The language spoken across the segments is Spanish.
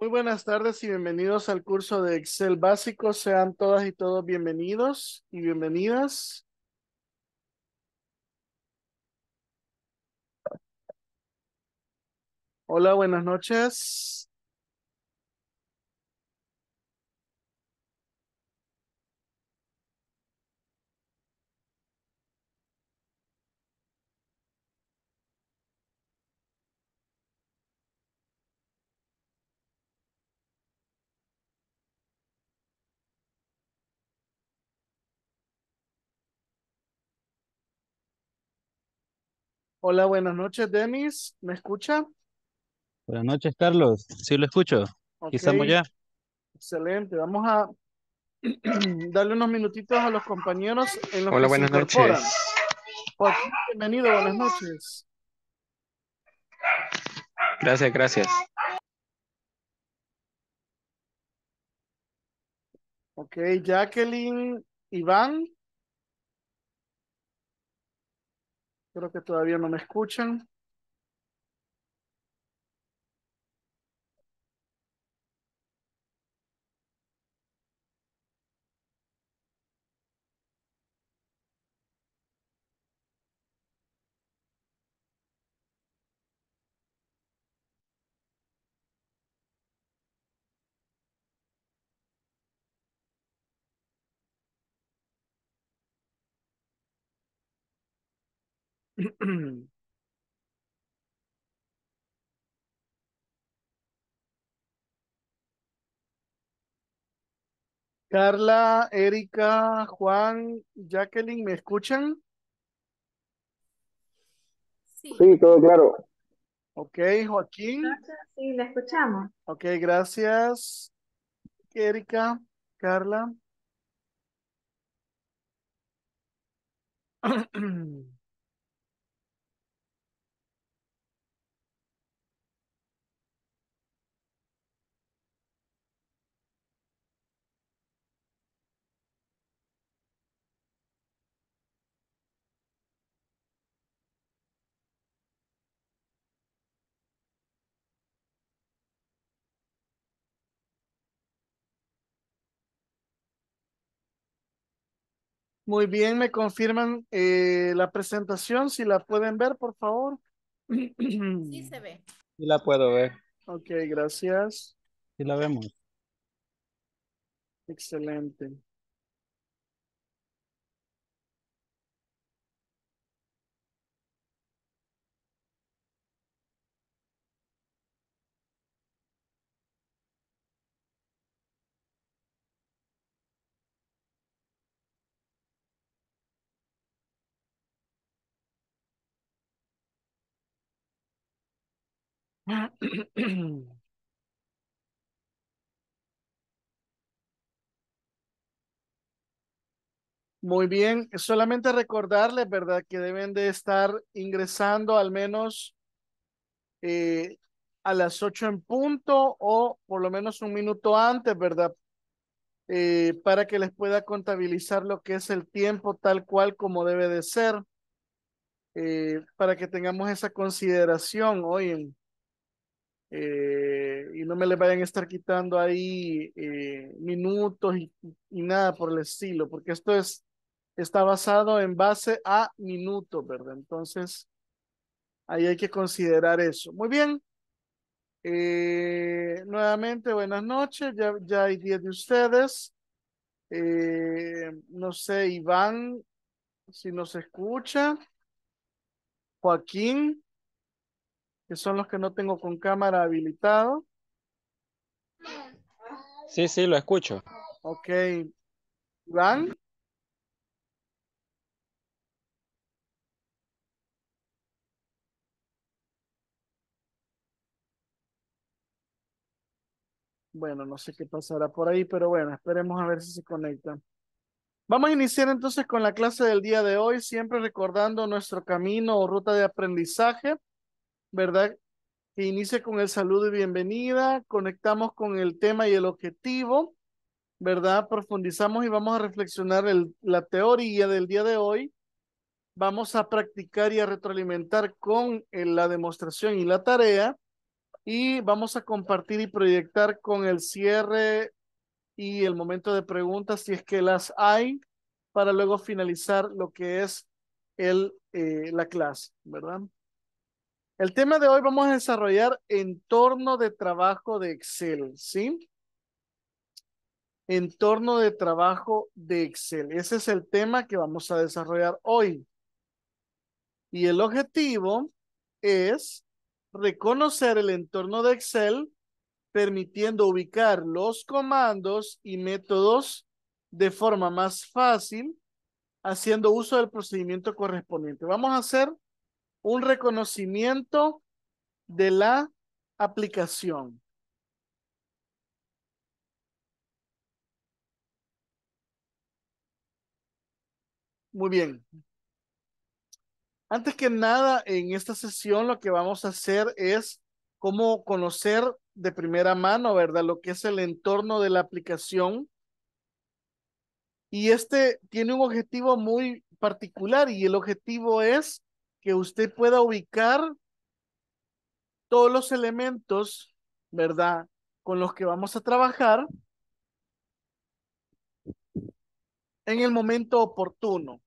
Muy buenas tardes y bienvenidos al curso de Excel básico. Sean todas y todos bienvenidos y bienvenidas. Hola, buenas noches. Hola, buenas noches, Denis. ¿Me escucha? Buenas noches, Carlos. Sí, lo escucho. Aquí estamos ya. excelente. Vamos a darle unos minutitos a los compañeros en los Hola, buenas noches. Joaquín, bienvenido, buenas noches. Gracias, gracias. Ok, Jacqueline, Iván. Creo que todavía no me escuchan. Carla, Erika, Juan, Jacqueline, ¿me escuchan? Sí, Sí, todo claro. Ok, Joaquín. sí, la escuchamos. Ok, gracias. Erika, Carla. Muy bien, me confirman eh, la presentación, si la pueden ver, por favor. Sí se ve. Sí la puedo ver. Ok, gracias. Sí la vemos. Excelente. Muy bien, solamente recordarles, ¿verdad? Que deben de estar ingresando al menos eh, a las 8 en punto o por lo menos un minuto antes, ¿verdad? Eh, para que les pueda contabilizar lo que es el tiempo tal cual como debe de ser, eh, para que tengamos esa consideración, oye, eh, y no me le vayan a estar quitando ahí eh, minutos y, nada por el estilo, porque esto es, está basado en base a minutos, ¿verdad? Entonces, ahí hay que considerar eso. Muy bien. Eh, nuevamente, buenas noches. Ya, ya hay 10 de ustedes. No sé, Iván, si nos escucha. Joaquín, que son los que no tengo con cámara habilitado. Sí, sí, lo escucho. Ok. Iván. Bueno, no sé qué pasará por ahí, pero bueno, esperemos a ver si se conecta. Vamos a iniciar entonces con la clase del día de hoy, siempre recordando nuestro camino o ruta de aprendizaje, ¿verdad? Que inicia con el saludo y bienvenida, conectamos con el tema y el objetivo, ¿verdad? Profundizamos y vamos a reflexionar el, la teoría del día de hoy. Vamos a practicar y a retroalimentar con eh, la demostración y la tarea Y vamos a compartir y proyectar con el cierre y el momento de preguntas si es que las hay para luego finalizar lo que es el, eh, la clase, ¿verdad? El tema de hoy vamos a desarrollar entorno de trabajo de Excel, ¿sí? Entorno de trabajo de Excel. Ese es el tema que vamos a desarrollar hoy. Y el objetivo es reconocer el entorno de Excel permitiendo ubicar los comandos y métodos de forma más fácil haciendo uso del procedimiento correspondiente. Vamos a hacer un reconocimiento de la aplicación. Muy bien. Antes que nada, en esta sesión lo que vamos a hacer es cómo conocer de primera mano, ¿verdad? Lo que es el entorno de la aplicación. Y este tiene un objetivo muy particular y el objetivo es que usted pueda ubicar todos los elementos, ¿verdad? Con los que vamos a trabajar en el momento oportuno.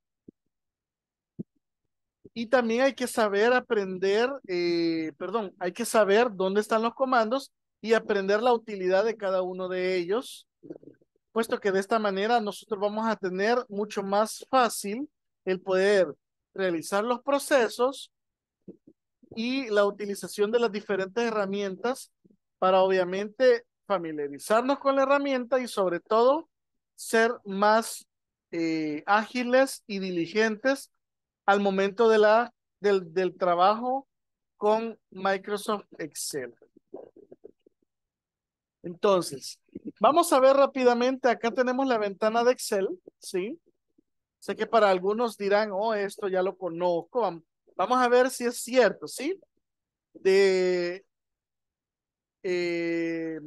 Y también hay que saber aprender, eh, perdón, hay que saber dónde están los comandos y aprender la utilidad de cada uno de ellos, puesto que de esta manera nosotros vamos a tener mucho más fácil el poder realizar los procesos y la utilización de las diferentes herramientas para obviamente familiarizarnos con la herramienta y sobre todo ser más eh, ágiles y diligentes al momento de la, del, del trabajo con Microsoft Excel. Entonces, vamos a ver rápidamente, acá tenemos la ventana de Excel, ¿sí? Sé que para algunos dirán, oh, esto ya lo conozco. Vamos a ver si es cierto, ¿sí? De, eh,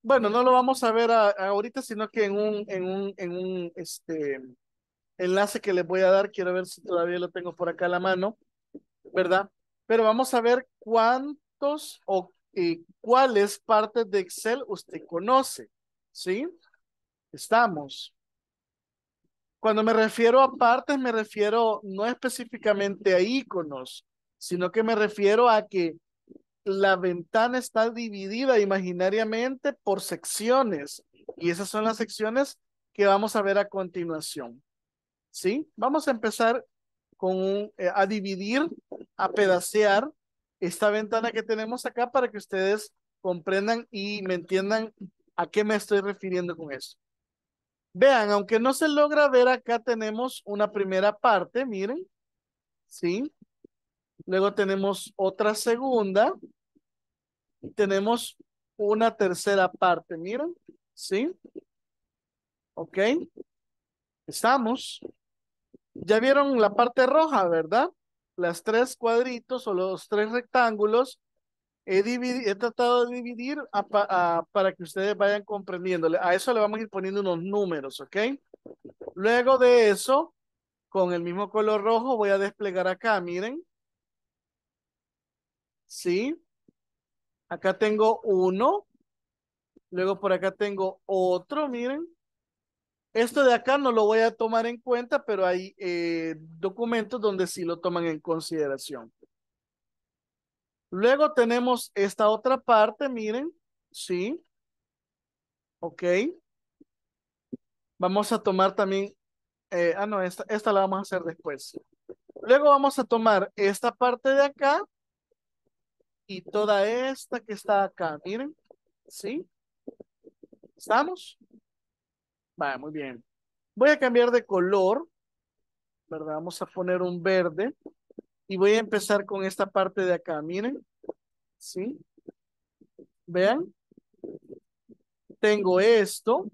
bueno, no lo vamos a ver ahorita, sino que en un, en un, en un, este, enlace que les voy a dar. Quiero ver si todavía lo tengo por acá a la mano, ¿verdad? Pero vamos a ver cuántos o eh, cuáles partes de Excel usted conoce, ¿sí? Estamos. Cuando me refiero a partes, me refiero no específicamente a iconos, sino que me refiero a que la ventana está dividida imaginariamente por secciones y esas son las secciones que vamos a ver a continuación. ¿sí? Vamos a empezar con eh, a dividir, a pedacear esta ventana que tenemos acá para que ustedes comprendan y me entiendan a qué me estoy refiriendo con eso. Vean, aunque no se logra ver acá tenemos una primera parte, miren, ¿sí? Luego tenemos otra segunda. Y tenemos una tercera parte, miren, ¿sí? Ok. Estamos. Ya vieron la parte roja, ¿verdad? Las tres cuadritos o los tres rectángulos. He, tratado de dividir para que ustedes vayan comprendiendo. A eso le vamos a ir poniendo unos números, ¿ok? Luego de eso, con el mismo color rojo, voy a desplegar acá, miren. ¿Sí? Acá tengo uno. Luego por acá tengo otro, miren. Esto de acá no lo voy a tomar en cuenta, pero hay eh, documentos donde sí lo toman en consideración. Luego tenemos esta otra parte, miren, sí. Ok. Vamos a tomar también, eh, ah no, esta, esta la vamos a hacer después. Luego vamos a tomar esta parte de acá y toda esta que está acá, miren, ¿sí? ¿Estamos? Va, muy bien. Voy a cambiar de color, ¿verdad? Vamos a poner un verde. Y voy a empezar con esta parte de acá, miren. ¿Sí? Vean. Tengo esto.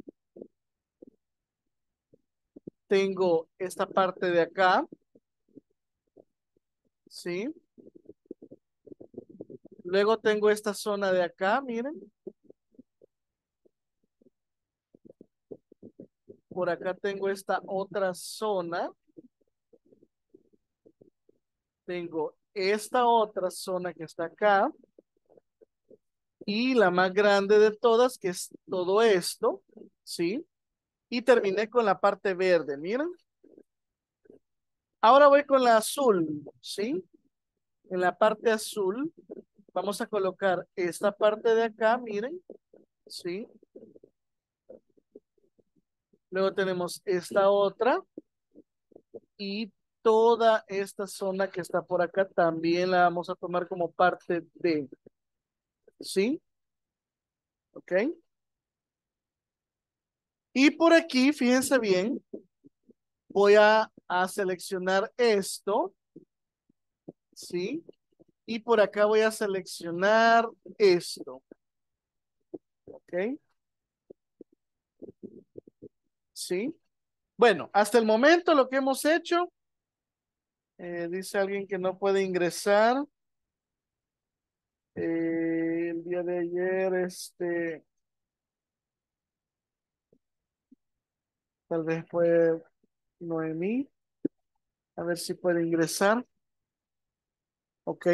Tengo esta parte de acá. ¿Sí? Luego tengo esta zona de acá, miren. Por acá tengo esta otra zona. Tengo esta otra zona que está acá. y la más grande de todas, que es todo esto, ¿sí? Y terminé con la parte verde, miren. Ahora voy con la azul, ¿sí? En la parte azul vamos a colocar esta parte de acá, miren, ¿sí? Luego tenemos esta otra y toda esta zona que está por acá también la vamos a tomar como parte de, ¿sí? ¿Ok? Y por aquí, fíjense bien, voy a, a seleccionar esto, ¿sí? Y por acá voy a seleccionar esto. ¿Ok? ¿Sí? Bueno, hasta el momento lo que hemos hecho, eh, dice alguien que no puede ingresar. Eh, el día de ayer, este, tal vez fue Noemí. A ver si puede ingresar. Ok.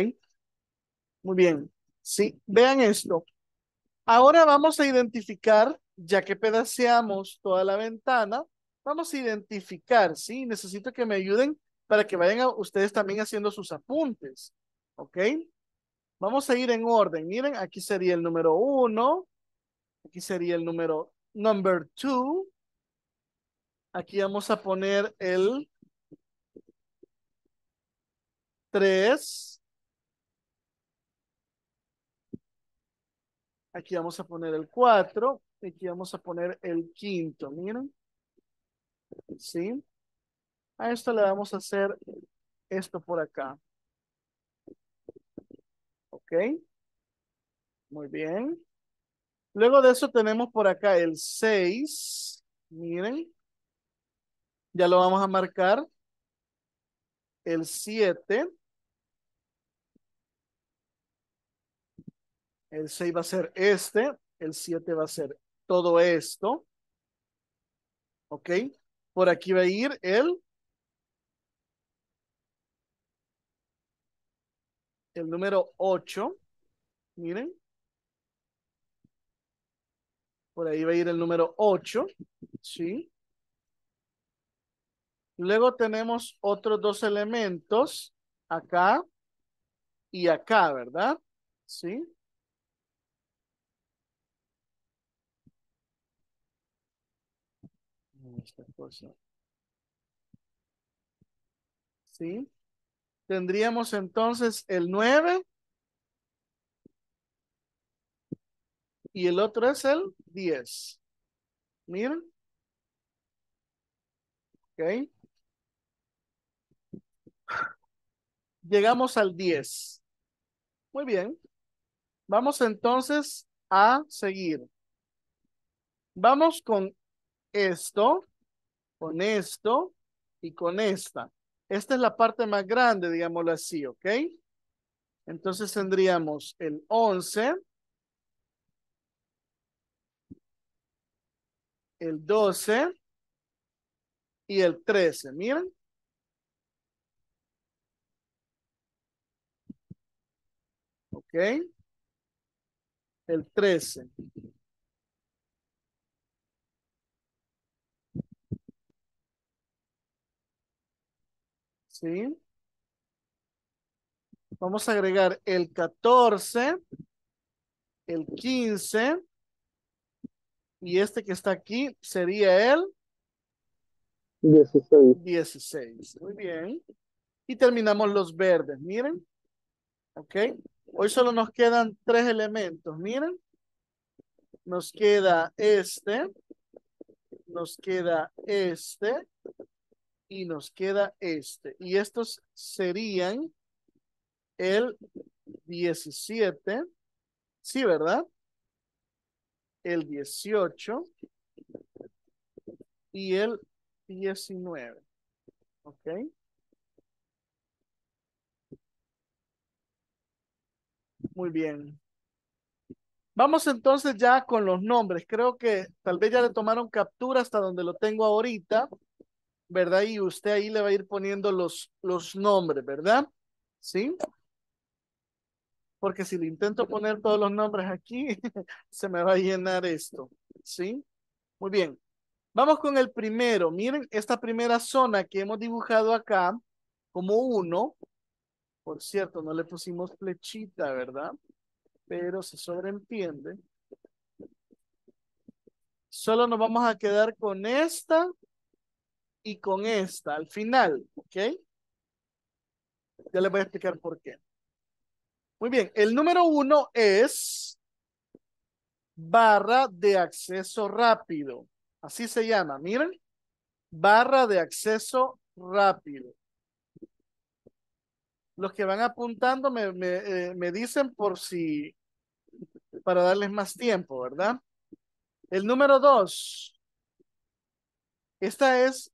Muy bien. Sí, vean esto. Ahora vamos a identificar, ya que pedaceamos toda la ventana, vamos a identificar, ¿sí? Necesito que me ayuden para que vayan ustedes también haciendo sus apuntes. ¿Ok? Vamos a ir en orden. Miren, aquí sería el número uno. Aquí sería el número number two. Aquí vamos a poner el tres. Aquí vamos a poner el cuatro. Aquí vamos a poner el quinto. Miren. ¿Sí? A esto le vamos a hacer esto por acá. Ok. Muy bien. Luego de eso tenemos por acá el 6. Miren. Ya lo vamos a marcar. El 7. El 6 va a ser este. El 7 va a ser todo esto. ¿Ok? Por aquí va a ir el el número 8. Miren. Por ahí va a ir el número 8. ¿Sí? Luego tenemos otros dos elementos. Acá y acá, ¿verdad? ¿Sí? Esta cosa. ¿Sí? Tendríamos entonces el 9. Y el otro es el 10. Miren. Ok. Llegamos al 10. Muy bien. Vamos entonces a seguir. Vamos con esto, con esto y con esta. Esta es la parte más grande, digámoslo así, ¿ok? Entonces tendríamos el 11, el 12 y el 13. Miren. Ok. El 13. ¿Sí? Vamos a agregar el 14, el 15, y este que está aquí sería el 16. 16. Muy bien. Y terminamos los verdes, miren. Ok. Hoy solo nos quedan tres elementos, miren. Nos queda este, nos queda este y nos queda este. Y estos serían el 17. Sí, ¿verdad? El 18 y el 19. ¿Ok? Muy bien. Vamos entonces ya con los nombres. Creo que tal vez ya le tomaron captura hasta donde lo tengo ahorita. ¿Verdad? Y usted ahí le va a ir poniendo los, los nombres, ¿verdad? ¿Sí? porque si le intento poner todos los nombres aquí, se me va a llenar esto, ¿sí? Muy bien. Vamos con el primero. Miren esta primera zona que hemos dibujado acá como uno. Por cierto, no le pusimos flechita, ¿verdad? Pero se sobreentiende. Solo nos vamos a quedar con esta y con esta al final, ¿ok? Ya les voy a explicar por qué. Muy bien, el número uno es barra de acceso rápido. Así se llama, miren. Barra de acceso rápido. Los que van apuntando me, me, eh, me dicen por si, para darles más tiempo, ¿verdad? El número dos. Esta es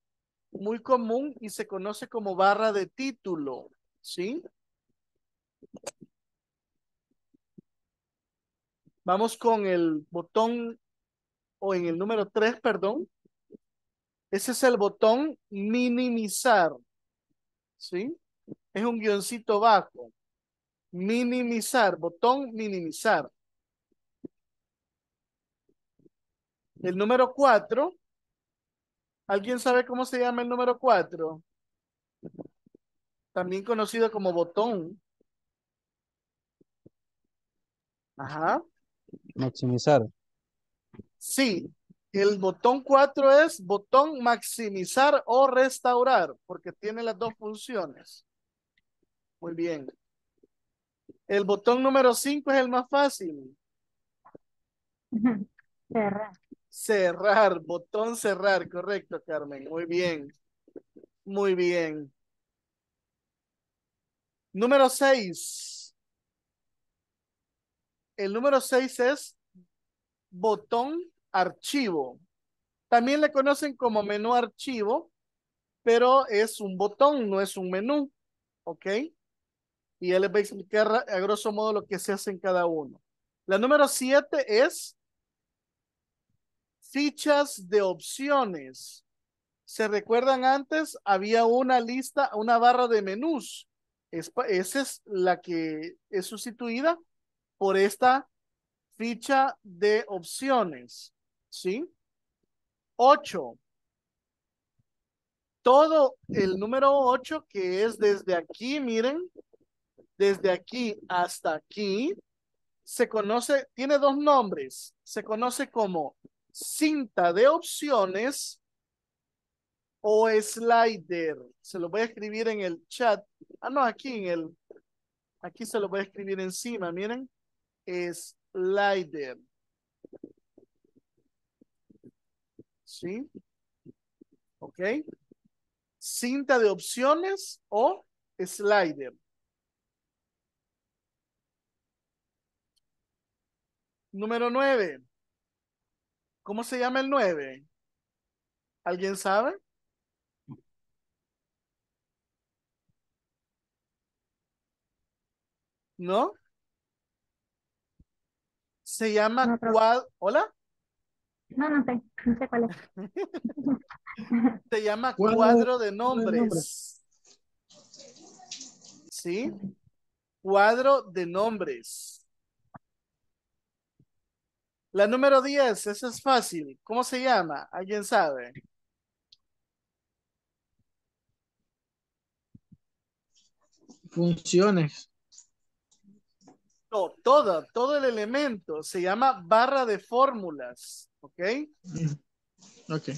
muy común y se conoce como barra de título, ¿sí? Vamos con el botón, o en el número 3, perdón. Ese es el botón minimizar, ¿sí? Es un guioncito bajo. Minimizar, botón minimizar. El número 4. ¿Alguien sabe cómo se llama el número 4? También conocido como botón. Ajá. Maximizar. Sí, el botón 4 es botón maximizar o restaurar, porque tiene las dos funciones. Muy bien. El botón número 5 es el más fácil. Cerrar. Cerrar, botón cerrar, correcto, Carmen. Muy bien. Muy bien. Número 6. El número 6 es botón archivo. También le conocen como menú archivo, pero es un botón, no es un menú. ¿Ok? Y ya les voy a explicar a grosso modo lo que se hace en cada uno. La número 7 es fichas de opciones. ¿Se recuerdan antes? Había una lista, una barra de menús. esa es la que es sustituida por esta ficha de opciones. ¿Sí? Ocho. Todo el número ocho que es desde aquí, miren, desde aquí hasta aquí, se conoce, tiene dos nombres. Se conoce como cinta de opciones o slider. Se lo voy a escribir en el chat. Ah, no, aquí en el, aquí se lo voy a escribir encima, miren. Slider. ¿Sí? ¿Ok? Cinta de opciones o slider. Número nueve. ¿Cómo se llama el 9? ¿Alguien sabe? ¿No? Se llama No, cuadro. ¿Hola? No, no sé, no sé cuál es. Se llama Cuadro- cuadro de de nombres. ¿Sí? Cuadro de nombres. La número 10, esa es fácil. ¿Cómo se llama? ¿Alguien sabe? Funciones. No, todo, todo el elemento. Se llama barra de fórmulas. ¿Ok? Mm. Ok.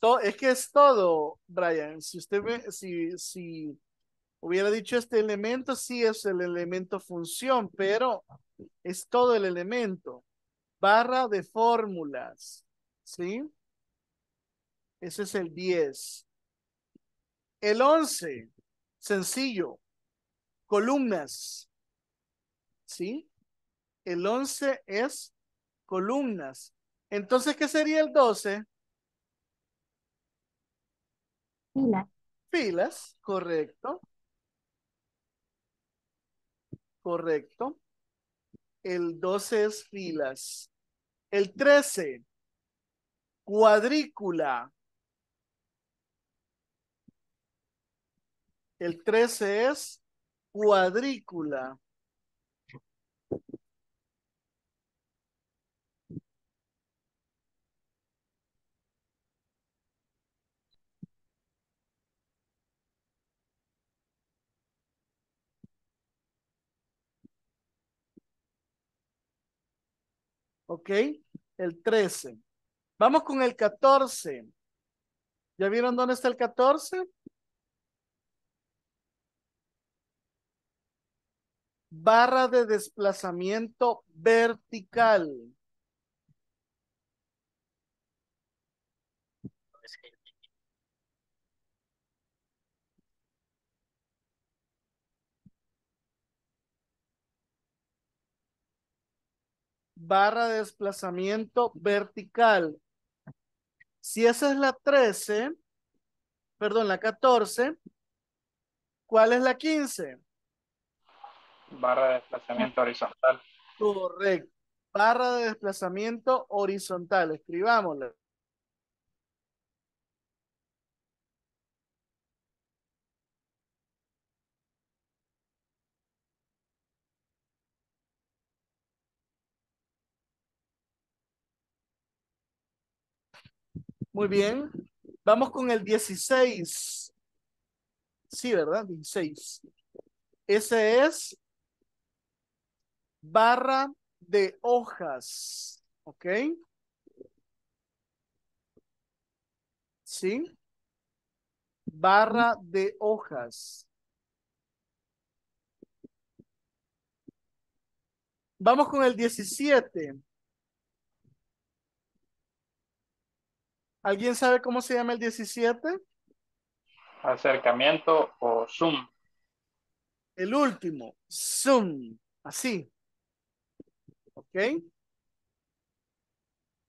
To- es que es todo, Brian. Si usted ve, si, si hubiera dicho este elemento, sí es el elemento función, pero es todo el elemento. Barra de fórmulas. ¿Sí? Ese es el 10. El 11, sencillo. Columnas. ¿Sí? El 11 es columnas. Entonces, ¿qué sería el 12? Fila. Filas, correcto. Correcto. El 12 es filas. El 13, cuadrícula. El 13 es cuadrícula. ¿Ok? El 13. Vamos con el 14. ¿Ya vieron dónde está el 14? Barra de desplazamiento vertical. Barra de desplazamiento vertical. Si esa es la 13, perdón, la 14, ¿cuál es la 15? Barra de desplazamiento horizontal. Correcto. Barra de desplazamiento horizontal. Escribámosla. Muy bien. Vamos con el 16. Sí, ¿verdad? 16. Ese es barra de hojas. ¿Ok? ¿Sí? Barra de hojas. Vamos con el 17. ¿Alguien sabe cómo se llama el 17? Acercamiento o zoom. El último, zoom, así. ¿Ok?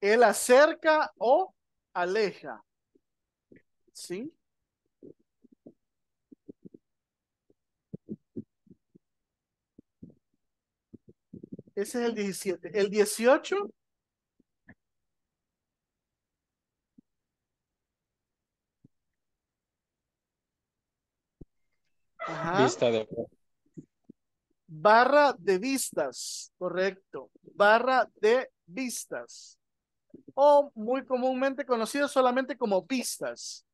Él acerca o aleja. ¿Sí? Ese es el 17. El 18 Ajá. Vista de Barra de vistas, correcto. Barra de vistas. O muy comúnmente conocido solamente como pistas.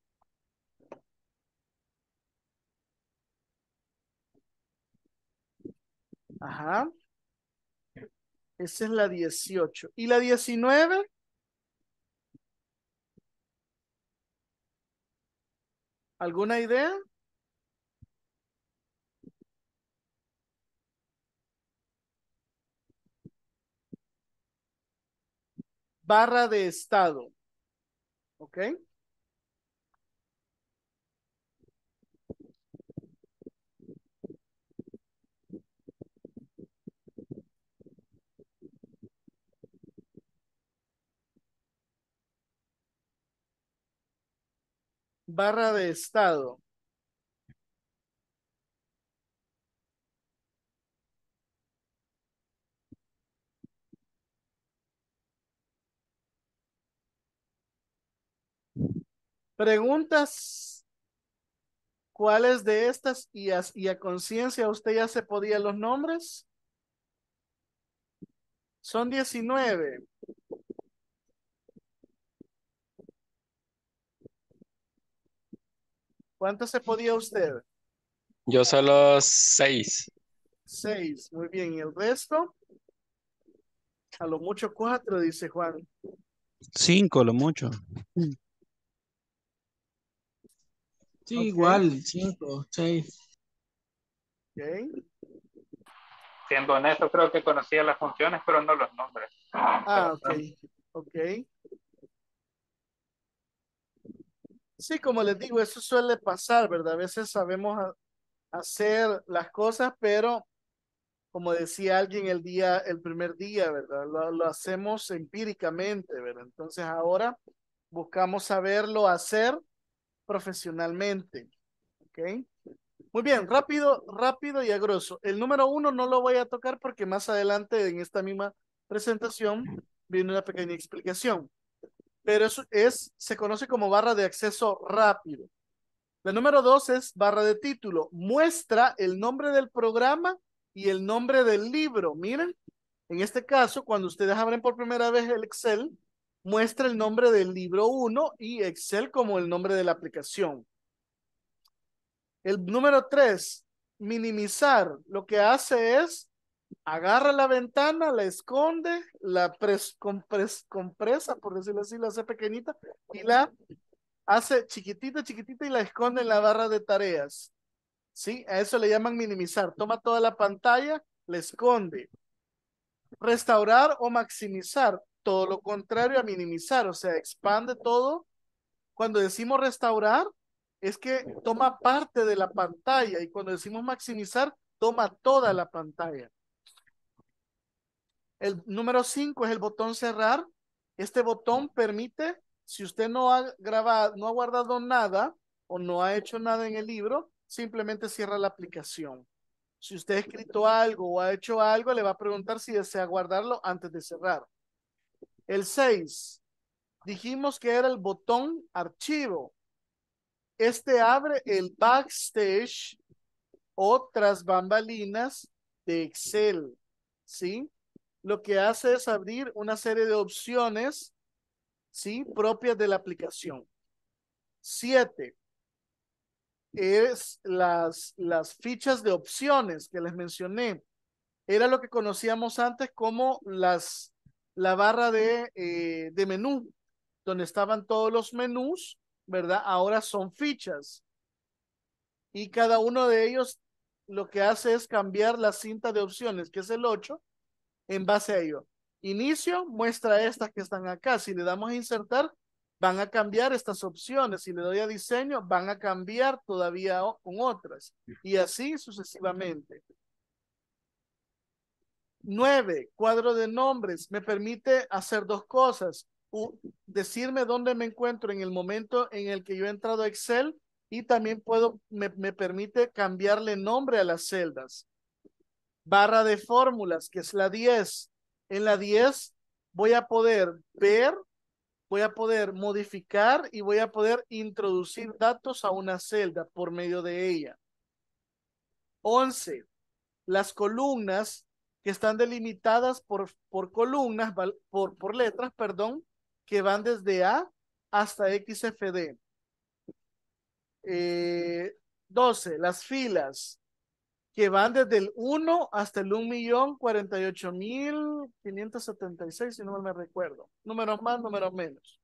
Ajá. Esa es la 18. ¿Y la 19? ¿Alguna idea? Barra de estado. ¿Ok? Barra de estado. Preguntas. ¿Cuáles de estas y a, y a conciencia usted ya se podía los nombres? Son 19. ¿Cuántas se podía usted? Yo solo seis. Seis. Muy bien. ¿Y el resto? A lo mucho cuatro, dice Juan. Cinco, lo mucho. Sí, Ok. igual, cinco, seis. Ok. Siendo honesto, creo que conocía las funciones, pero no los nombres. Ah, ok. Ok. Sí, como les digo, eso suele pasar, ¿verdad? A veces sabemos hacer las cosas, pero como decía alguien el día, el primer día, ¿verdad? Lo, lo hacemos empíricamente, ¿verdad? Entonces ahora buscamos saberlo hacer profesionalmente. ¿Ok? Muy bien, rápido, rápido y agroso. El número uno no lo voy a tocar porque más adelante en esta misma presentación viene una pequeña explicación. Pero eso es, se conoce como barra de acceso rápido. La número dos es barra de título. Muestra el nombre del programa y el nombre del libro. Miren, en este caso, cuando ustedes abren por primera vez el Excel, muestra el nombre del libro 1 y Excel como el nombre de la aplicación. El número 3, minimizar, lo que hace es agarra la ventana, la esconde, la pres, compres, compresa, por decirlo así, la hace pequeñita y la hace chiquitita, chiquitita y la esconde en la barra de tareas. ¿Sí? A eso le llaman minimizar. Toma toda la pantalla, la esconde. Restaurar o maximizar, todo lo contrario a minimizar, o sea, expande todo. Cuando decimos restaurar, es que toma parte de la pantalla y cuando decimos maximizar, toma toda la pantalla. El número 5 es el botón cerrar. Este botón permite, si usted no ha grabado, no ha guardado nada o no ha hecho nada en el libro, simplemente cierra la aplicación. Si usted ha escrito algo o ha hecho algo, le va a preguntar si desea guardarlo antes de cerrar. El 6, dijimos que era el botón archivo. Este abre el backstage o tras bambalinas de Excel, ¿sí? Lo que hace es abrir una serie de opciones, ¿sí? Propias de la aplicación. Siete, es las, las fichas de opciones que les mencioné. Era lo que conocíamos antes como las, la barra de, eh, de menú, donde estaban todos los menús, ¿verdad? Ahora son fichas. Y cada uno de ellos lo que hace es cambiar la cinta de opciones, que es el 8, en base a ello. Inicio muestra estas que están acá. Si le damos a insertar, van a cambiar estas opciones. Si le doy a diseño, van a cambiar todavía con otras. Y así sucesivamente. Nueve, cuadro de nombres. Me permite hacer dos cosas. decirme dónde me encuentro en el momento en el que yo he entrado a Excel y también puedo, me, me permite cambiarle nombre a las celdas. Barra de fórmulas, que es la 10. En la 10 voy a poder ver voy a poder modificar y voy a poder introducir datos a una celda por medio de ella. 11. Las columnas que están delimitadas por, por columnas, por, por letras, perdón, que van desde A hasta XFD. Eh, 12. Las filas que van desde el 1 hasta el 1.048.576, si no me recuerdo. Números más, números menos.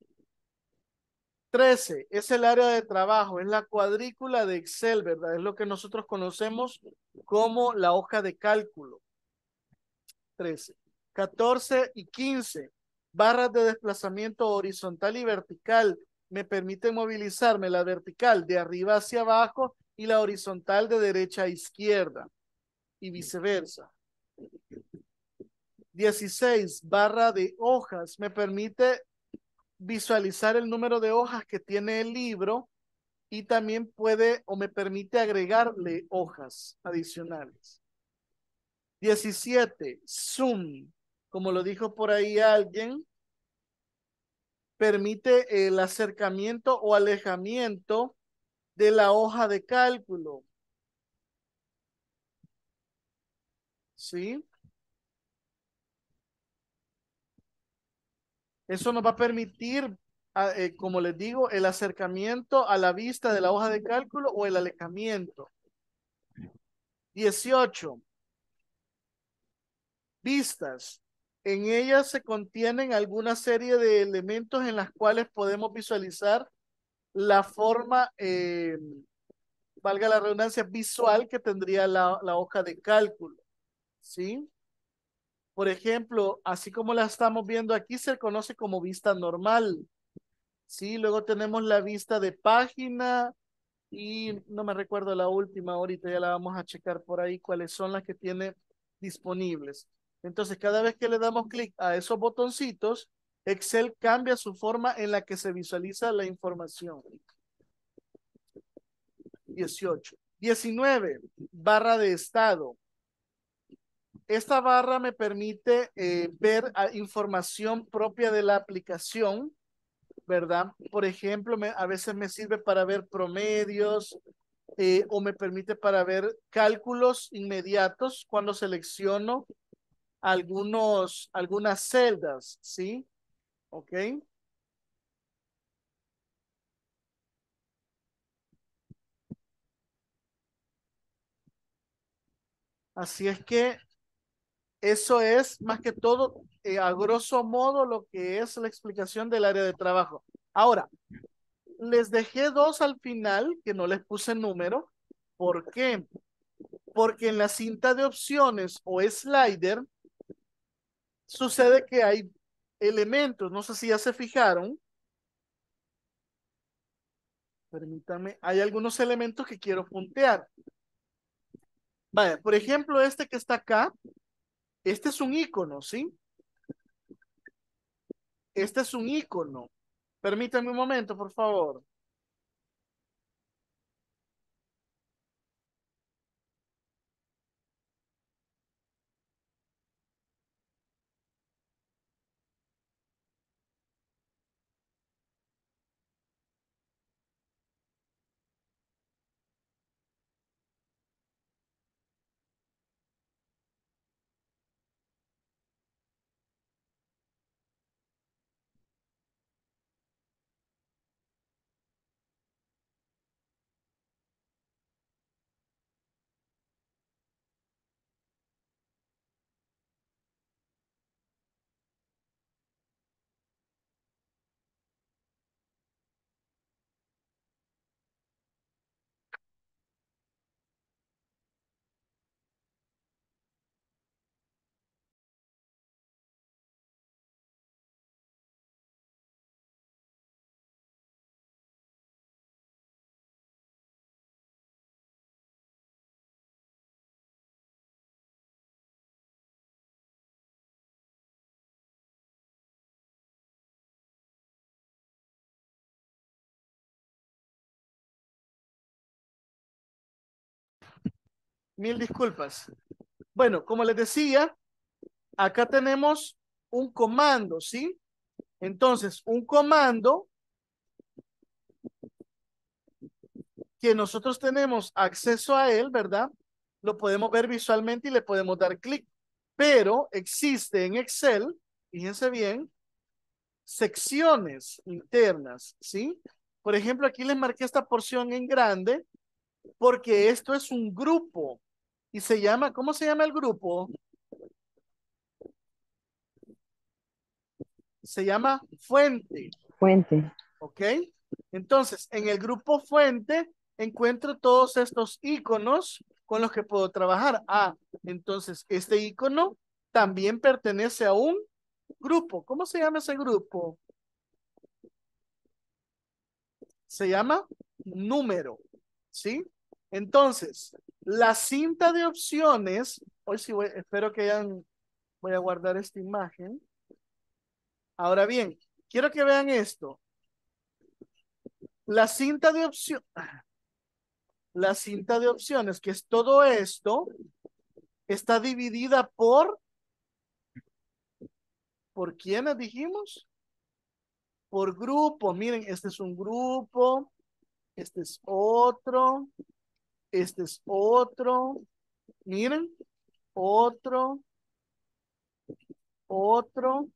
13 es el área de trabajo, es la cuadrícula de Excel, ¿verdad? Es lo que nosotros conocemos como la hoja de cálculo. 13. 14 y 15, barras de desplazamiento horizontal y vertical. Me permiten movilizarme la vertical de arriba hacia abajo y la horizontal de derecha a izquierda y viceversa. 16, barra de hojas, me permite visualizar el número de hojas que tiene el libro y también puede o me permite agregarle hojas adicionales. 17, zoom, como lo dijo por ahí alguien, permite el acercamiento o alejamiento de la hoja de cálculo. ¿Sí? Eso nos va a permitir, eh, como les digo, el acercamiento a la vista de la hoja de cálculo o el alejamiento. 18. Vistas. En ellas se contienen alguna serie de elementos en las cuales podemos visualizar la forma, eh, valga la redundancia, visual que tendría la, la hoja de cálculo. ¿Sí? Por ejemplo, así como la estamos viendo aquí, se conoce como vista normal. Sí, luego tenemos la vista de página y no me recuerdo la última, ahorita ya la vamos a checar por ahí cuáles son las que tiene disponibles. Entonces, cada vez que le damos clic a esos botoncitos, Excel cambia su forma en la que se visualiza la información. 18. 19. Barra de estado. Esta barra me permite eh, ver información propia de la aplicación, ¿verdad? Por ejemplo, a veces me sirve para ver promedios eh, o me permite para ver cálculos inmediatos cuando selecciono algunos, algunas celdas, ¿sí? ¿Ok? Así es que Eso es más que todo, eh, a grosso modo, lo que es la explicación del área de trabajo. Ahora, les dejé dos al final que no les puse número. ¿Por qué? Porque en la cinta de opciones o slider sucede que hay elementos, no sé si ya se fijaron. Permítame, hay algunos elementos que quiero puntear. Por ejemplo, este que está acá, este es un icono, ¿sí? Este es un icono. Permítame un momento, por favor. Mil disculpas. Bueno, como les decía, acá tenemos un comando, ¿sí? Entonces, un comando que nosotros tenemos acceso a él, ¿verdad? Lo podemos ver visualmente y le podemos dar clic. Pero existe en Excel, fíjense bien, secciones internas, ¿sí? Por ejemplo, aquí les marqué esta porción en grande porque esto es un grupo y se llama, ¿cómo se llama el grupo? Se llama fuente. Fuente. ¿Ok? Entonces, en el grupo fuente encuentro todos estos iconos con los que puedo trabajar. Ah, entonces este icono también pertenece a un grupo. ¿Cómo se llama ese grupo? Se llama número. ¿Sí? Entonces, la cinta de opciones, hoy sí voy, espero que hayan, voy a guardar esta imagen. Ahora bien, quiero que vean esto. La cinta de opciones, la cinta de opciones, que es todo esto, está dividida por, ¿por quiénes dijimos? Por grupos. Miren, este es un grupo, este es otro, este es otro. Miren, otro, otro,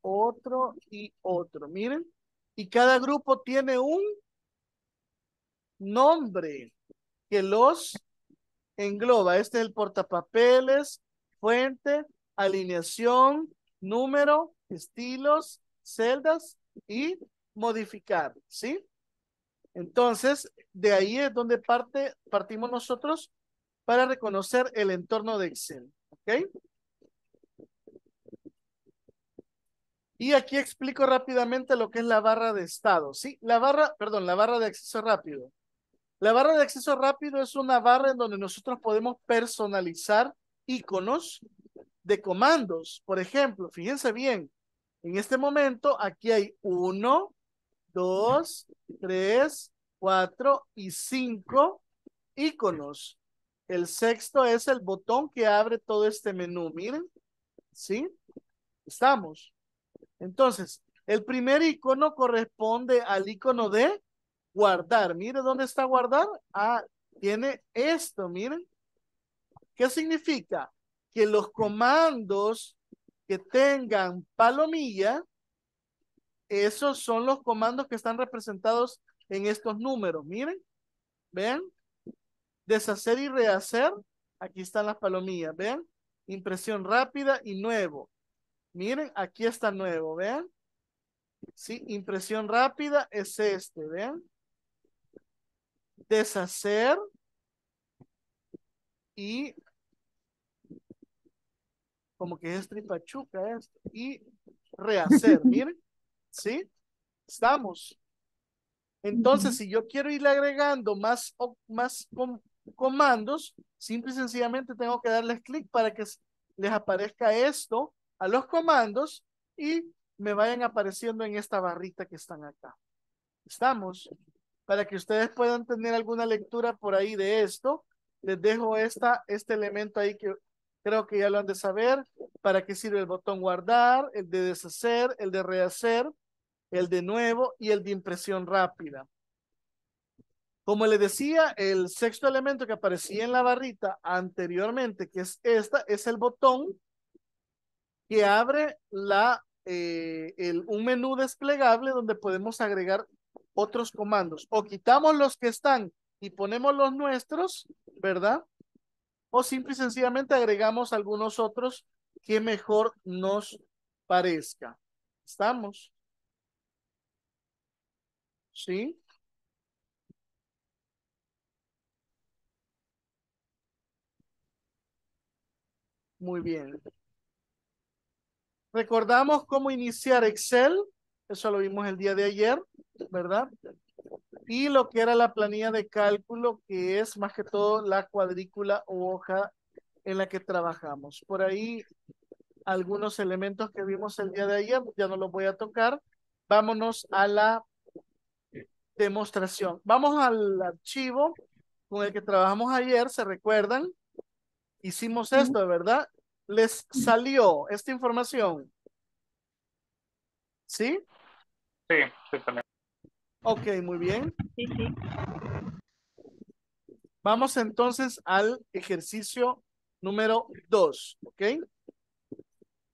otro y otro. Miren, y cada grupo tiene un nombre que los engloba. Este es el portapapeles, fuente, alineación, número, estilos, celdas y modificar, ¿sí? Entonces, de ahí es donde parte, partimos nosotros para reconocer el entorno de Excel, ¿ok? Y aquí explico rápidamente lo que es la barra de estado, ¿sí? La barra, perdón, la barra de acceso rápido. La barra de acceso rápido es una barra en donde nosotros podemos personalizar iconos de comandos. Por ejemplo, fíjense bien, en este momento aquí hay uno, dos, tres, cuatro y cinco iconos. El sexto es el botón que abre todo este menú. Miren, ¿sí? Estamos. Entonces, el primer icono corresponde al icono de guardar. Mire dónde está guardar. Ah, tiene esto, miren. ¿Qué significa? Que los comandos que tengan palomilla, esos son los comandos que están representados en estos números. Miren, vean. Deshacer y rehacer. Aquí están las palomillas, vean. impresión rápida y nuevo. Miren, aquí está nuevo, vean. Sí, impresión rápida es este, vean. Deshacer y como que es tripachuca esto y rehacer, miren, ¿sí? Estamos. Entonces, si yo quiero ir agregando más, más comandos, simple y sencillamente tengo que darles clic para que les aparezca esto a los comandos y me vayan apareciendo en esta barrita que están acá. Estamos. Para que ustedes puedan tener alguna lectura por ahí de esto, les dejo esta, este elemento ahí que creo que ya lo han de saber. ¿Para qué sirve el botón guardar, el de deshacer, el de rehacer, el de nuevo y el de impresión rápida? Como le decía, el sexto elemento que aparecía en la barrita anteriormente, que es esta, es el botón que abre la, eh, el, un menú desplegable donde podemos agregar otros comandos. O quitamos los que están y ponemos los nuestros, ¿verdad? O simple y sencillamente agregamos algunos otros que mejor nos parezca. ¿Estamos? ¿Sí? Muy bien. Recordamos cómo iniciar Excel. Eso lo vimos el día de ayer, ¿verdad? Y lo que era la planilla de cálculo, que es más que todo la cuadrícula o hoja en la que trabajamos. Por ahí algunos elementos que vimos el día de ayer, ya no los voy a tocar. Vámonos a la demostración. Vamos al archivo con el que trabajamos ayer, ¿se recuerdan? hicimos esto, ¿verdad? Les salió esta información. ¿Sí? Sí, sí. Ok, muy bien. Sí, sí. Vamos entonces al ejercicio número dos, ¿ok?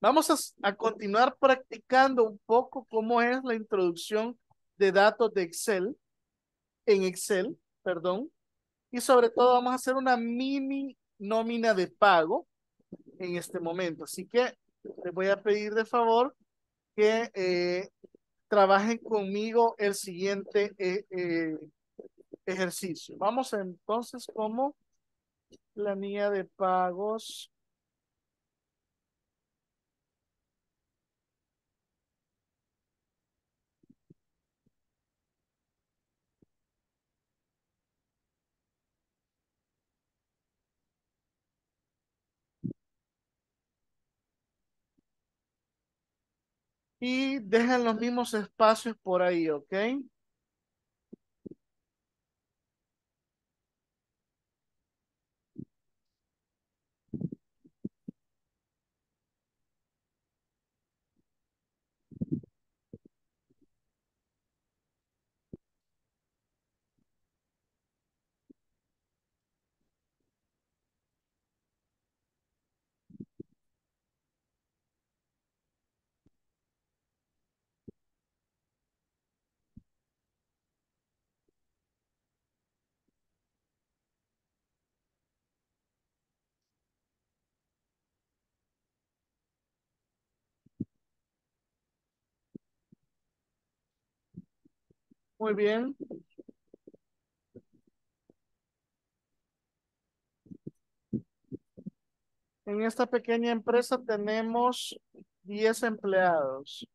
Vamos a, a, continuar practicando un poco cómo es la introducción de datos de Excel, en Excel, perdón, y sobre todo vamos a hacer una mini nómina de pago en este momento. Así que les voy a pedir de favor que eh, trabajen conmigo el siguiente eh, eh, ejercicio. Vamos entonces como planilla de pagos y dejen los mismos espacios por ahí, ¿ok? Muy bien. En esta pequeña empresa tenemos 10 empleados.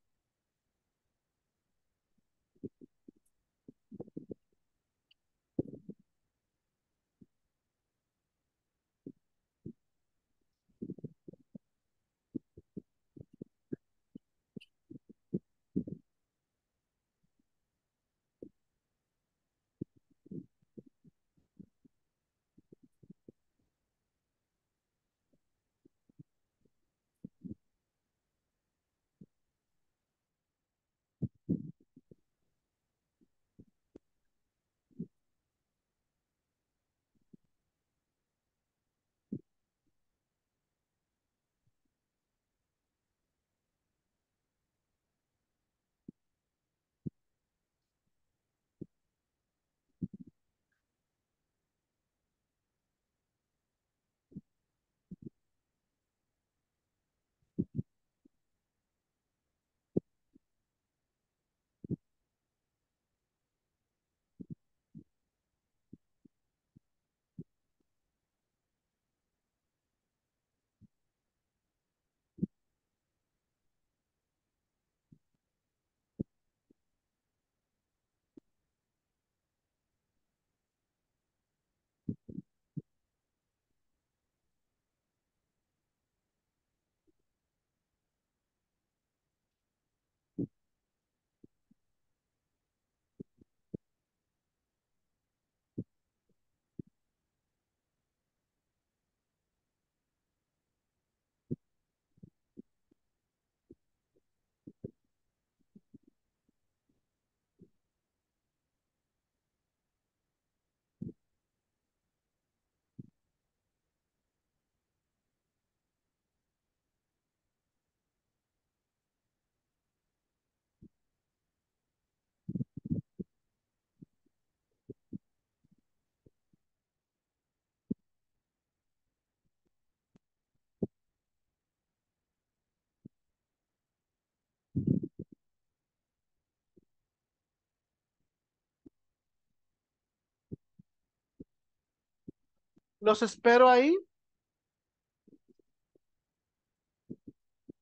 Los espero ahí.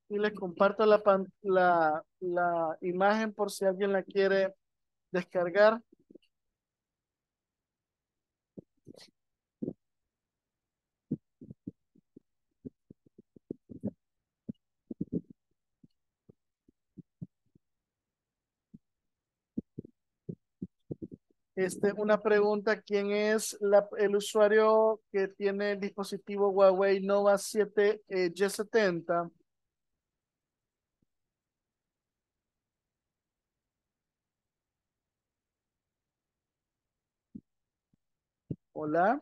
Y les comparto la, la, la imagen por si alguien la quiere descargar. Este, una pregunta, ¿quién es la- el usuario que tiene el dispositivo Huawei Nova 7 eh, Y70? Hola.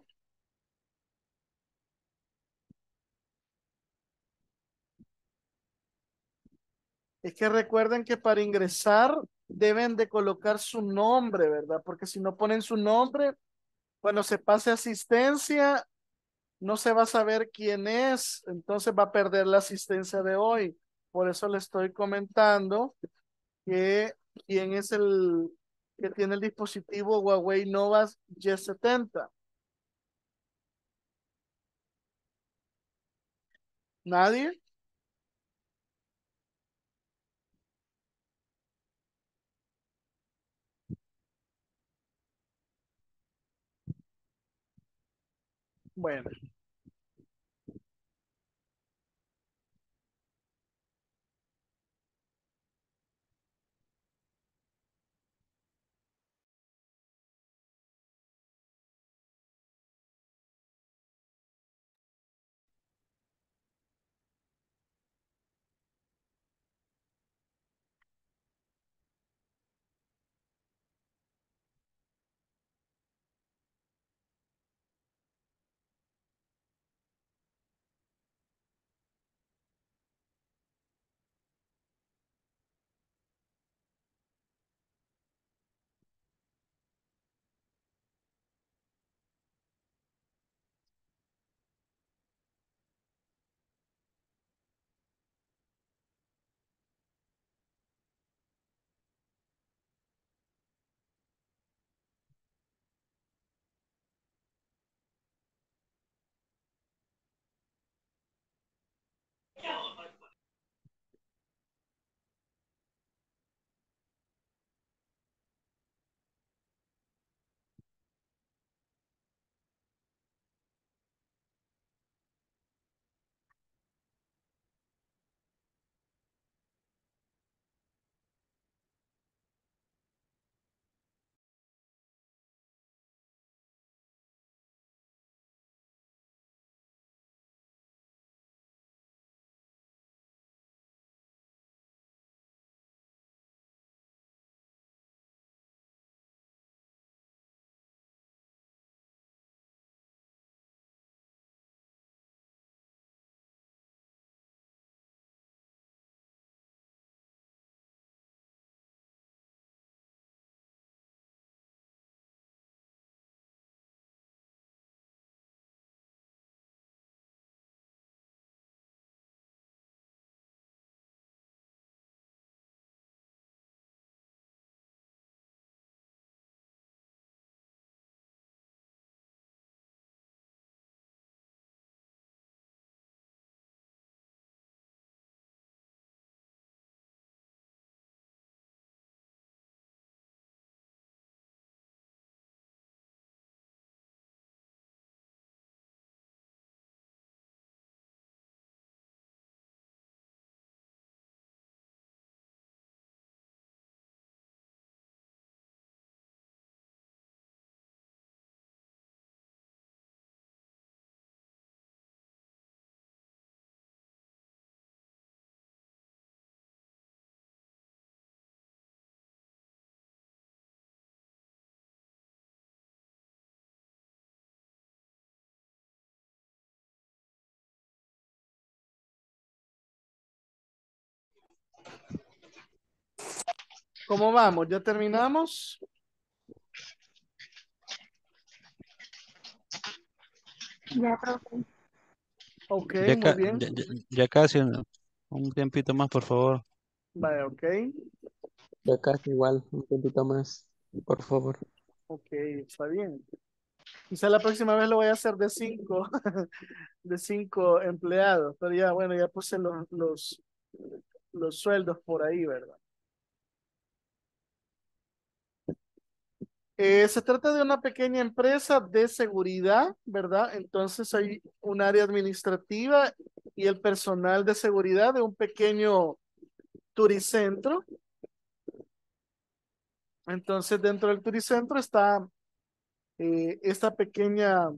Es que recuerden que para ingresar deben de colocar su nombre, ¿verdad? Porque si no ponen su nombre, cuando se pase asistencia, no se va a saber quién es, entonces va a perder la asistencia de hoy. Por eso le estoy comentando que quién es el que tiene el dispositivo Huawei Nova Y70. ¿Nadie? Bueno. ¿Cómo vamos? ¿Ya terminamos? Ya, profe. Ok, Ya, muy bien. ya, ya- ya casi un, un tiempito más, por favor. Vaya, ok. Ya casi igual, un poquito más, por favor. Ok, está bien. Quizá la próxima vez lo voy a hacer de cinco, de cinco empleados, pero ya, bueno, ya puse los, los, los sueldos por ahí, ¿verdad? Eh, se trata de una pequeña empresa de seguridad, ¿verdad? Entonces hay un área administrativa y el personal de seguridad de un pequeño turicentro. Entonces dentro del turicentro está eh, esta pequeña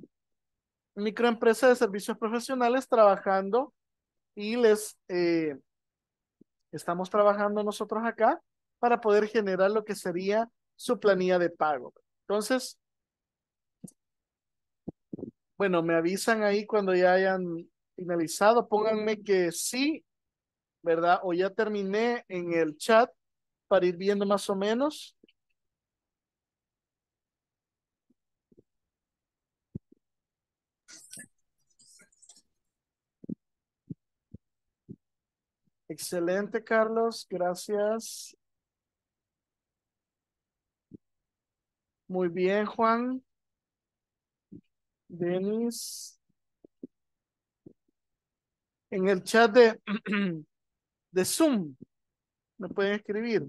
microempresa de servicios profesionales trabajando y les eh, estamos trabajando nosotros acá para poder generar lo que sería su planilla de pago. Entonces, bueno, me avisan ahí cuando ya hayan finalizado, pónganme que sí, ¿verdad? O ya terminé en el chat para ir viendo más o menos. Excelente, Carlos. Gracias. Muy bien, Juan. Denis. En el chat de, de Zoom, me pueden escribir.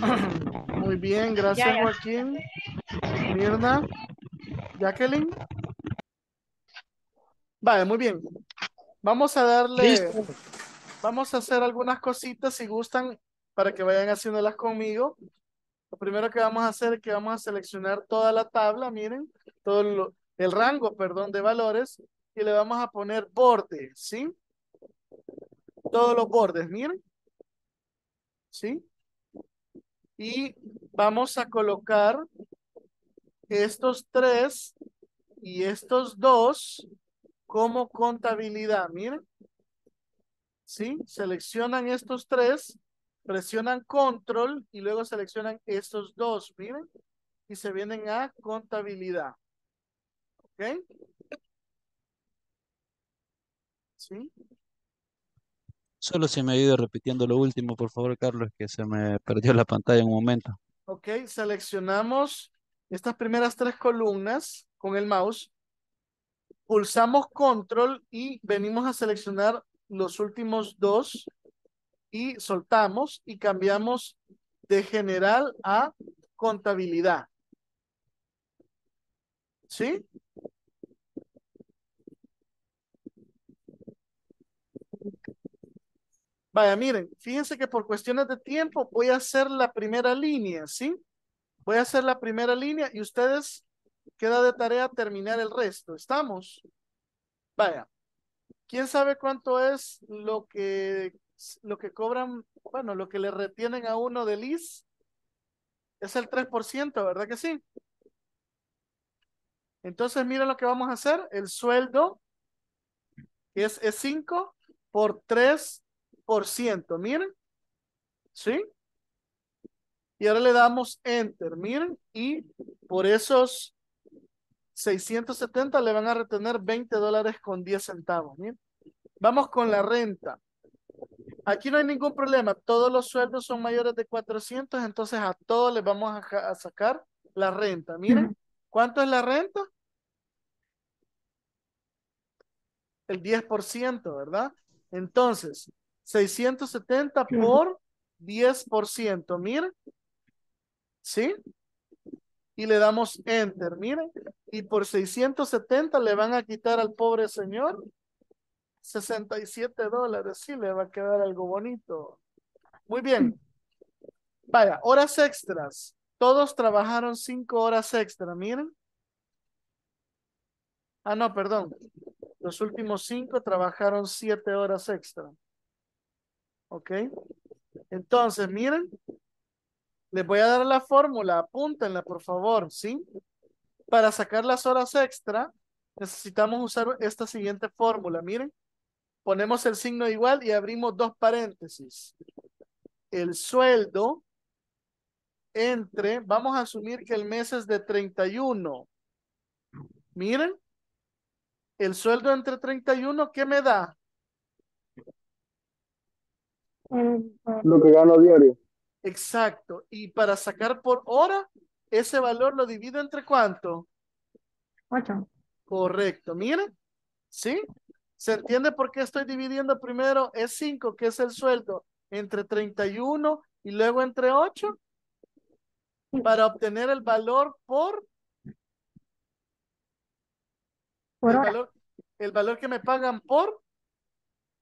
Muy bien, gracias Ya, ya. Joaquín. Mirna. Jacqueline. Vale, muy bien. Vamos a darle, Listo. vamos a hacer algunas cositas si gustan para que vayan haciéndolas conmigo. Lo primero que vamos a hacer es que vamos a seleccionar toda la tabla, miren, todo lo- el rango, perdón, de valores y le vamos a poner bordes, ¿sí? Todos los bordes, miren. ¿Sí? Y vamos a colocar estos tres y estos dos como contabilidad. Miren. ¿Sí? Seleccionan estos tres, presionan control y luego seleccionan estos dos. Miren. Y se vienen a contabilidad. ¿Ok? ¿Sí? Solo si me ayuda repitiendo lo último, por favor, Carlos, que se me perdió la pantalla en un momento. Ok, seleccionamos estas primeras tres columnas con el mouse. Pulsamos control y venimos a seleccionar los últimos dos y soltamos y cambiamos de general a contabilidad. ¿Sí? Vaya, miren, fíjense que por cuestiones de tiempo voy a hacer la primera línea, ¿sí? Voy a hacer la primera línea y ustedes queda de tarea terminar el resto. ¿Estamos? Vaya. ¿Quién sabe cuánto es lo que lo que cobran, bueno, lo que le retienen a uno del IS? Es el 3%, ¿verdad que sí? Entonces, miren lo que vamos a hacer. El sueldo es, es 5 por 3%. Miren. ¿Sí? Y ahora le damos enter, miren, y por esos 670 le van a retener 20 dólares con 10 centavos, miren. Vamos con la renta. Aquí no hay ningún problema, todos los sueldos son mayores de 400, entonces a todos les vamos a, a sacar la renta. Miren, ¿cuánto es la renta? El 10%, ¿verdad? Entonces, 670 por 10%, miren. ¿Sí? Y le damos enter, miren. Y por 670 le van a quitar al pobre señor 67 dólares. Sí, le va a quedar algo bonito. Muy bien. Vaya, horas extras. Todos trabajaron cinco horas extra, miren. Ah, no, perdón. Los últimos cinco trabajaron siete horas extra. ¿Ok? Entonces, miren, les voy a dar la fórmula, apúntenla por favor, ¿sí? Para sacar las horas extra, necesitamos usar esta siguiente fórmula, miren. Ponemos el signo igual y abrimos dos paréntesis. El sueldo entre, vamos a asumir que el mes es de 31. Miren, el sueldo entre 31, ¿qué me da? Lo que gano diario. Exacto. Y para sacar por hora, ese valor lo divido entre cuánto? ocho. Correcto. Miren, ¿sí? ¿Se entiende por qué estoy dividiendo primero es 5, que es el sueldo, entre 31 y luego entre 8? Para obtener el valor por, Por el hora. valor, el valor que me pagan por,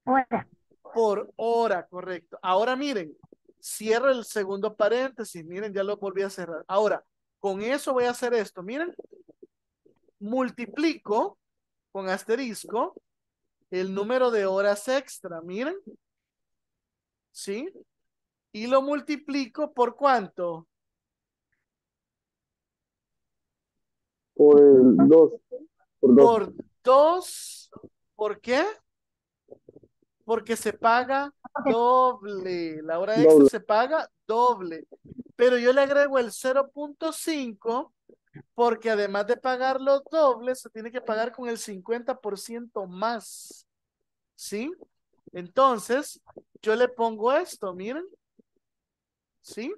Hora. Por hora, correcto. Ahora miren, cierro el segundo paréntesis, miren, ya lo volví a cerrar. Ahora, con eso voy a hacer esto, miren. Multiplico con asterisco el número de horas extra, miren. ¿Sí? Y lo multiplico por cuánto? Por 2. Por 2. Por dos. ¿Por qué? Porque se paga doble. La hora extra se paga doble. Pero yo le agrego el 0.5 porque además de pagar los dobles, se tiene que pagar con el 50% más. ¿Sí? Entonces, yo le pongo esto, miren. ¿Sí?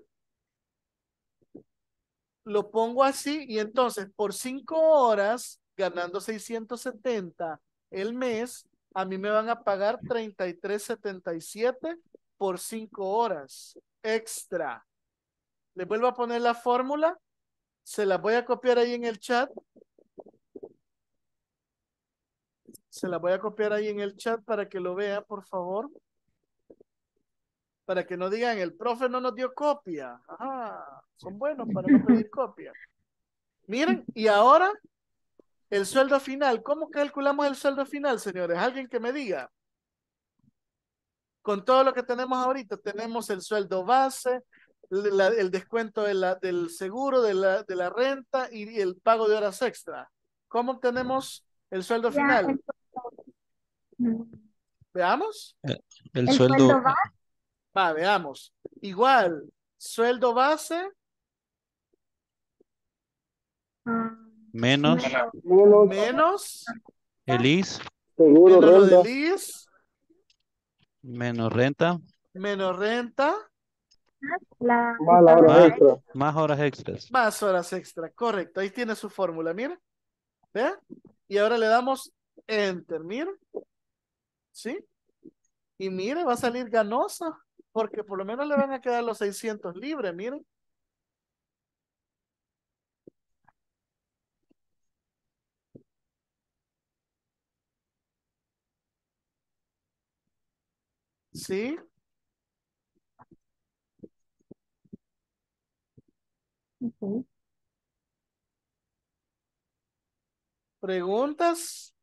Lo pongo así y entonces por cinco horas, ganando 670 el mes, a mí me van a pagar 33.77 por cinco horas extra. Les vuelvo a poner la fórmula. Se la voy a copiar ahí en el chat. Se la voy a copiar ahí en el chat para que lo vean, por favor. Para que no digan, el profe no nos dio copia. Ajá, son buenos para no pedir copia. Miren, y ahora el sueldo final. ¿Cómo calculamos el sueldo final, señores? Alguien que me diga. Con todo lo que tenemos ahorita, tenemos el sueldo base, la- el descuento de la- del seguro, de la, de la renta y el pago de horas extra. ¿Cómo obtenemos el sueldo final? Veamos. El El sueldo, Va, veamos. Igual, sueldo base ah, menos Menos menos, el IS, seguro, menos lo renta. IS, menos renta, menos renta, la, Más la hora Va. extra. más horas extras. más horas extra. Correcto, ahí tiene su fórmula, mira. ¿Ve? Y ahora le damos enter, mira. ¿Sí? Y mire, va a salir ganosa, porque por lo menos le van a quedar los 600 libres, miren. ¿Sí? ok. ¿Preguntas?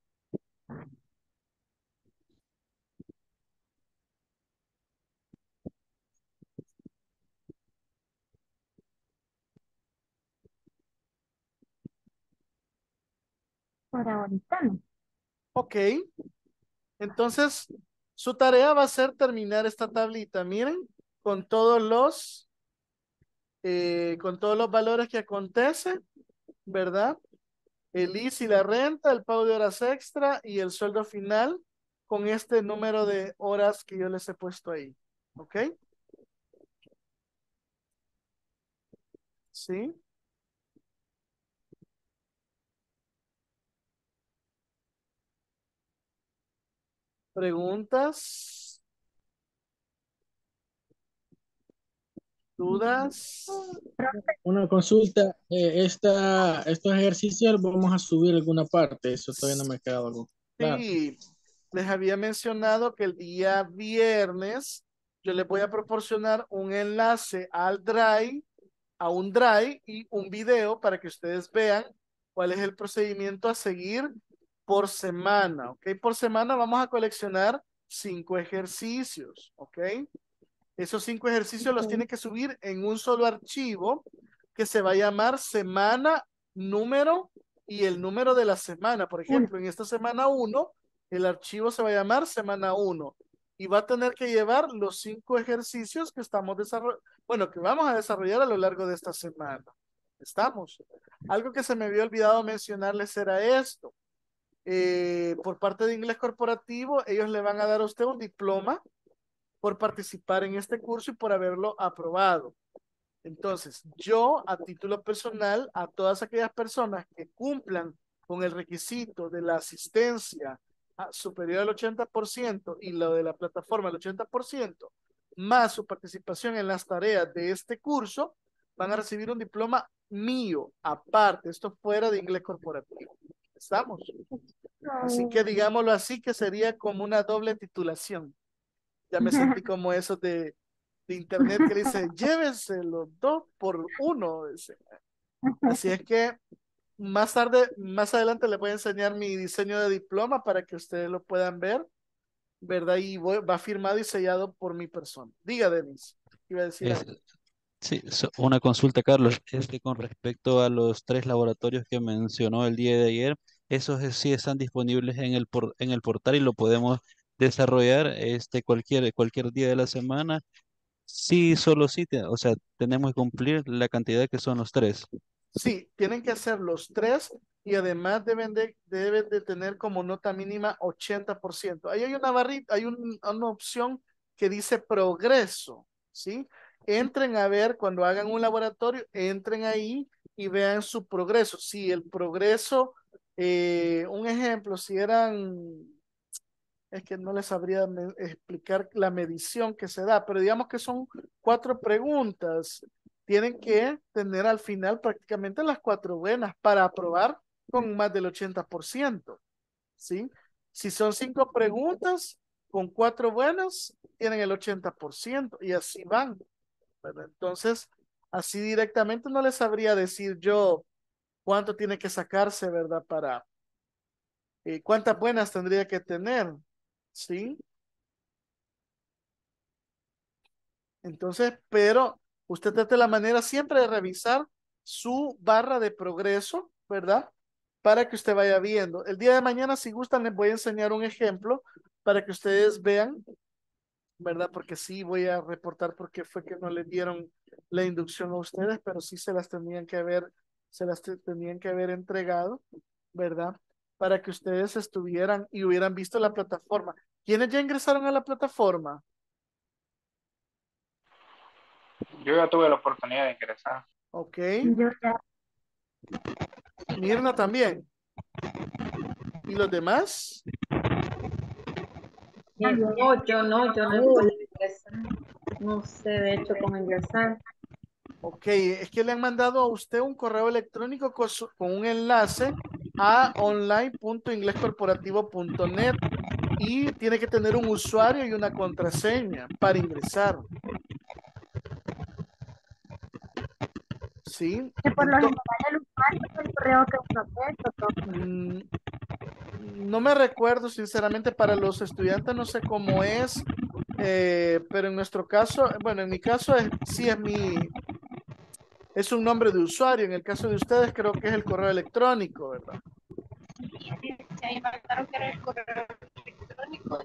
Por ahorita no. Ok. Entonces, su tarea va a ser terminar esta tablita, miren, con todos los, eh, con todos los valores que acontecen, ¿verdad? El IS y la renta, el pago de horas extra y el sueldo final con este número de horas que yo les he puesto ahí. ¿Ok? ¿Sí? ¿Preguntas? ¿Dudas? Una consulta, eh, esta, estos ejercicios vamos a subir alguna parte, eso todavía no me ha quedado algo. claro. Sí, les había mencionado que el día viernes yo les voy a proporcionar un enlace al Drive, a un Drive y un video para que ustedes vean cuál es el procedimiento a seguir por semana, ¿ok? Por semana vamos a coleccionar cinco ejercicios, ¿ok? Esos cinco ejercicios los tiene que subir en un solo archivo que se va a llamar semana, número y el número de la semana. Por ejemplo, en esta semana 1, el archivo se va a llamar semana 1 y va a tener que llevar los cinco ejercicios que estamos desarrollando, bueno, que vamos a desarrollar a lo largo de esta semana. ¿Estamos? Algo que se me había olvidado mencionarles era esto. Eh, por parte de inglés corporativo, ellos le van a dar a usted un diploma por participar en este curso y por haberlo aprobado. Entonces, yo a título personal, a todas aquellas personas que cumplan con el requisito de la asistencia a- superior al 80% y lo de la plataforma al 80%, más su participación en las tareas de este curso, van a recibir un diploma mío, aparte, esto fuera de inglés corporativo. ¿Estamos? Así que digámoslo así, que sería como una doble titulación. Ya me sentí como eso de, de internet que dice, llévenselo dos por uno. Así es que más tarde, más adelante les voy a enseñar mi diseño de diploma para que ustedes lo puedan ver, ¿verdad? Y voy- va firmado y sellado por mi persona. Diga, Denis. Iba a decir Es- sí, so- una consulta, Carlos. Este, con respecto a los tres laboratorios que mencionó el día de ayer, esos es- sí están disponibles en el, en el portal y lo podemos desarrollar este, cualquier, cualquier día de la semana. Sí, solo sí, te- o sea, tenemos que cumplir la cantidad que son los tres. Sí, tienen que hacer los tres y además deben de, deben de tener como nota mínima 80%. Ahí hay una barrita, hay un- una opción que dice progreso, ¿sí? Entren a ver cuando hagan un laboratorio, entren ahí y vean su progreso. Si el progreso, eh, un ejemplo, si eran, es que no les sabría explicar la medición que se da, pero digamos que son cuatro preguntas tienen que tener al final prácticamente las cuatro buenas para aprobar con más del 80%, ¿sí? Si son cinco preguntas, con cuatro buenas, tienen el 80% y así van. Entonces, así directamente no les sabría decir yo cuánto tiene que sacarse, ¿verdad? Para, eh, cuántas buenas tendría que tener, ¿sí? Entonces, pero usted trate la manera siempre de revisar su barra de progreso, ¿verdad? Para que usted vaya viendo. El día de mañana, si gustan, les voy a enseñar un ejemplo para que ustedes vean, ¿verdad? Porque sí voy a reportar por qué fue que no le dieron la inducción a ustedes, pero sí se las tenían que haber, se las te- tenían que haber entregado, ¿verdad? Para que ustedes estuvieran y hubieran visto la plataforma. ¿Quiénes ya ingresaron a la plataforma? Yo ya tuve la oportunidad de ingresar. Ok. Yo ya, Mirna también. ¿Y los demás? No, yo no, yo no puedo ingresar. No sé, de hecho, cómo ingresar. Ok, es que le han mandado a usted un correo electrónico con, su- con un enlace a online.inglescorporativo.net y tiene que tener un usuario y una contraseña para ingresar. Sí. que por lo general el usuario es el correo que todo. Mm, No me recuerdo, sinceramente, para los estudiantes no sé cómo es, eh, pero en nuestro caso, bueno, en mi caso es, sí es mi, es un nombre de usuario. En el caso de ustedes creo que es el correo electrónico, ¿verdad?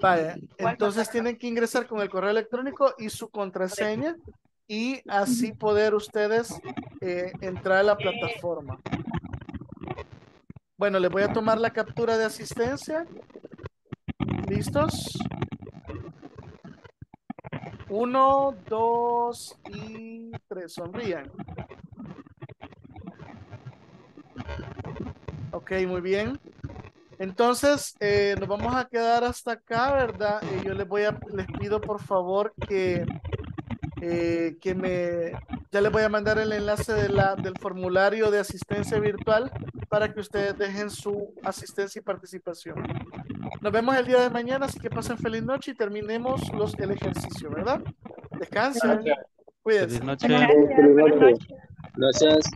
Vaya, entonces tienen que ingresar con el correo electrónico y su contraseña y así poder ustedes eh, entrar a la plataforma. Bueno, les voy a tomar la captura de asistencia. ¿Listos? Uno, dos y tres. Sonrían. Ok, muy bien. Entonces, eh, nos vamos a quedar hasta acá, ¿verdad? Eh, yo les voy a, les pido por favor que, eh, que me, ya les voy a mandar el enlace de la, del formulario de asistencia virtual para que ustedes dejen su asistencia y participación. Nos vemos el día de mañana, así que pasen feliz noche y terminemos los, el ejercicio, ¿verdad? Descansen, cuídense. Feliz noche. Gracias.